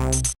you